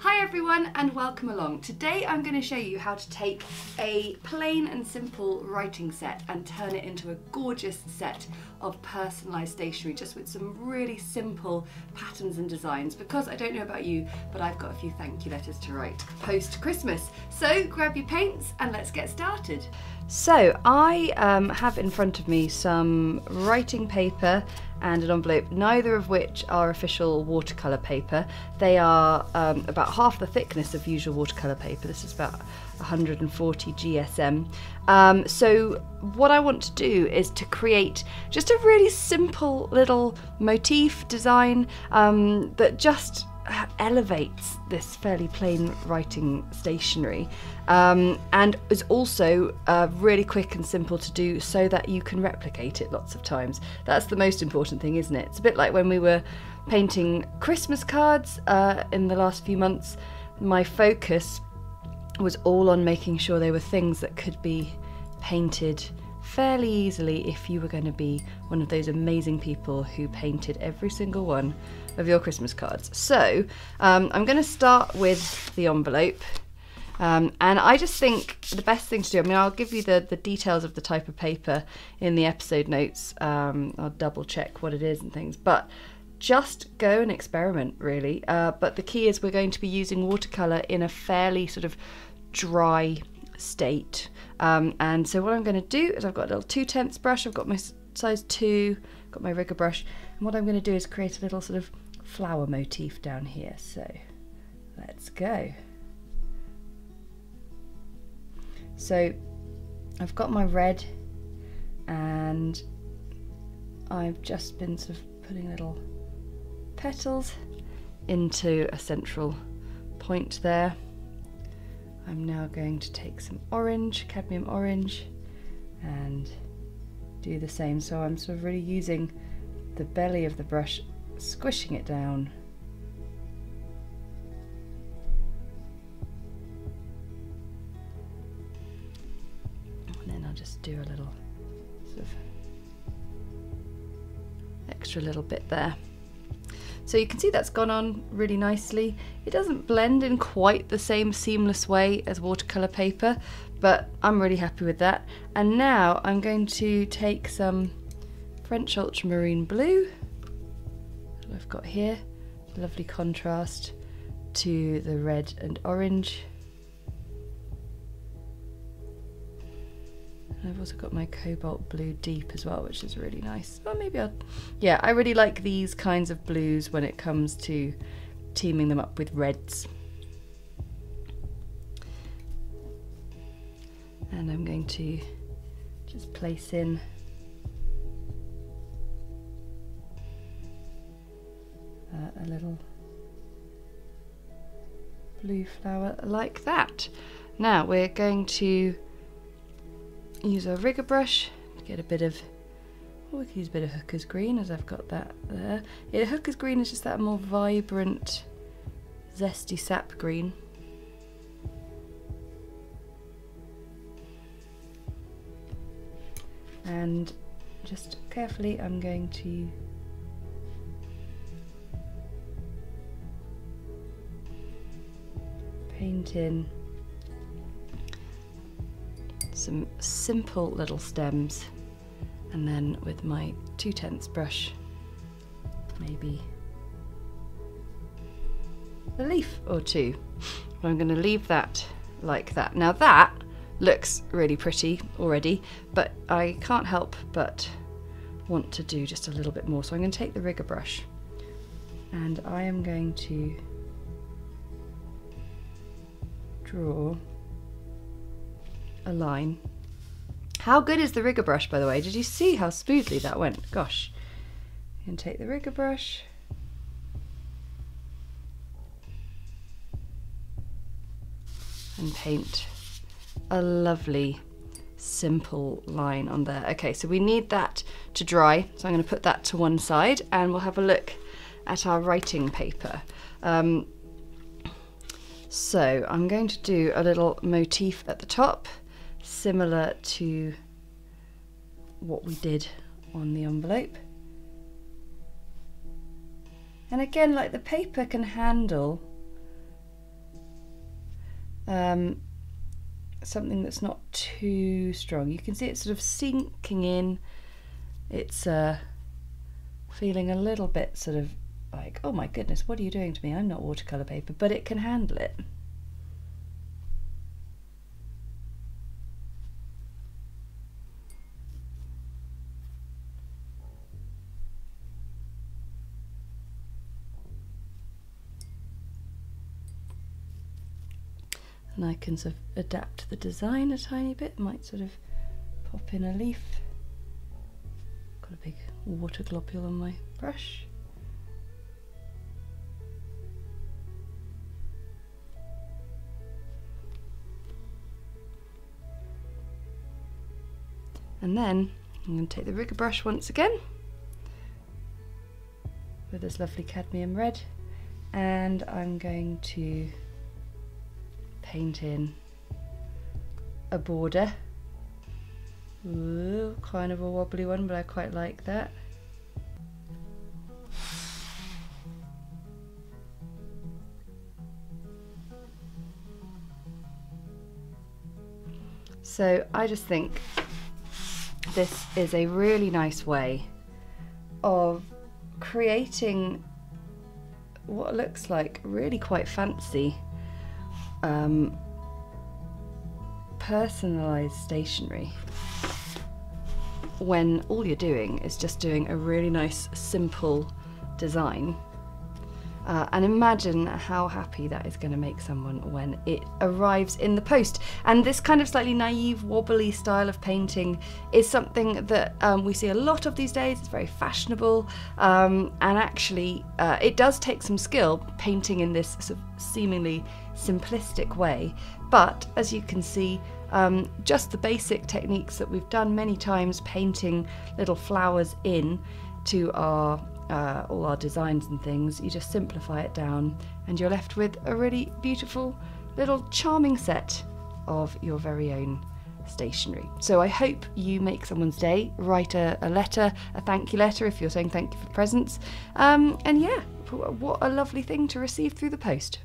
Hi everyone and welcome along. Today I'm going to show you how to take a plain and simple writing set and turn it into a gorgeous set of personalised stationery just with some really simple patterns and designs because I don't know about you but I've got a few thank you letters to write post Christmas. So grab your paints and let's get started. So I um, have in front of me some writing paper and an envelope, neither of which are official watercolour paper. They are um, about half the thickness of usual watercolour paper. This is about 140 GSM. Um, so what I want to do is to create just a really simple little motif design um, that just elevates this fairly plain writing stationery um, and is also uh, really quick and simple to do so that you can replicate it lots of times. That's the most important thing, isn't it? It's a bit like when we were painting Christmas cards uh, in the last few months. My focus was all on making sure they were things that could be painted fairly easily if you were going to be one of those amazing people who painted every single one of your Christmas cards. So um, I'm going to start with the envelope. Um, and I just think the best thing to do, I mean, I'll give you the, the details of the type of paper in the episode notes. Um, I'll double check what it is and things. But just go and experiment, really. Uh, but the key is we're going to be using watercolour in a fairly sort of dry state. Um, and so what I'm going to do is I've got a little 2 tenths brush, I've got my size 2, got my rigger brush. And what I'm going to do is create a little sort of flower motif down here. So let's go. So I've got my red and I've just been sort of putting little petals into a central point there. I'm now going to take some orange, cadmium orange, and do the same. So I'm sort of really using the belly of the brush squishing it down. And then I'll just do a little sort of extra little bit there. So you can see that's gone on really nicely. It doesn't blend in quite the same seamless way as watercolour paper, but I'm really happy with that. And now I'm going to take some French ultramarine blue I've got here. Lovely contrast to the red and orange. And I've also got my cobalt blue deep as well, which is really nice. Well, maybe I'll... Yeah, I really like these kinds of blues when it comes to teaming them up with reds. And I'm going to just place in uh, a little blue flower like that. Now we're going to use our rigger brush to get a bit of, oh, we can use a bit of hooker's green as I've got that there. Yeah, hooker's green is just that more vibrant, zesty sap green. And just carefully I'm going to paint in some simple little stems and then with my 2 tenths brush maybe a leaf or two. I'm going to leave that like that. Now that looks really pretty already but I can't help but want to do just a little bit more so I'm going to take the rigger brush and I am going to draw a line. How good is the rigger brush, by the way? Did you see how smoothly that went? Gosh. And take the rigger brush. And paint a lovely simple line on there. Okay, so we need that to dry. So I'm going to put that to one side and we'll have a look at our writing paper. Um, so I'm going to do a little motif at the top, similar to what we did on the envelope. And again, like the paper can handle um, something that's not too strong. You can see it's sort of sinking in. It's uh, feeling a little bit sort of like, oh my goodness, what are you doing to me? I'm not watercolour paper, but it can handle it. And I can sort of adapt the design a tiny bit, might sort of pop in a leaf. Got a big water globule on my brush. And then I'm going to take the rigger brush once again with this lovely cadmium red and I'm going to paint in a border. Ooh, kind of a wobbly one, but I quite like that. So I just think this is a really nice way of creating what looks like really quite fancy um, personalized stationery. When all you're doing is just doing a really nice simple design uh, and imagine how happy that is going to make someone when it arrives in the post. And this kind of slightly naive, wobbly style of painting is something that um, we see a lot of these days. It's very fashionable, um, and actually, uh, it does take some skill painting in this sort of seemingly simplistic way. But as you can see, um, just the basic techniques that we've done many times, painting little flowers in to our uh, all our designs and things, you just simplify it down and you're left with a really beautiful little charming set of your very own stationery. So I hope you make someone's day, write a, a letter, a thank you letter if you're saying thank you for presents. Um, and yeah, what a lovely thing to receive through the post.